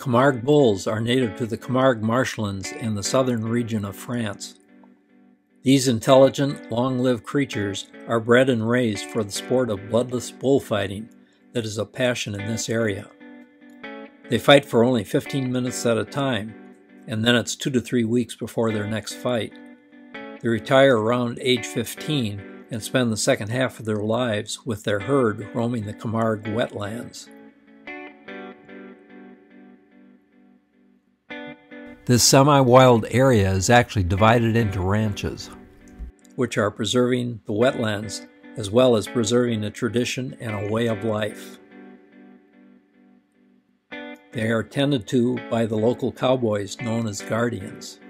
Camargue bulls are native to the Camargue marshlands in the southern region of France. These intelligent, long-lived creatures are bred and raised for the sport of bloodless bullfighting that is a passion in this area. They fight for only 15 minutes at a time, and then it's two to three weeks before their next fight. They retire around age 15 and spend the second half of their lives with their herd roaming the Camargue wetlands. This semi-wild area is actually divided into ranches, which are preserving the wetlands as well as preserving a tradition and a way of life. They are tended to by the local cowboys known as guardians.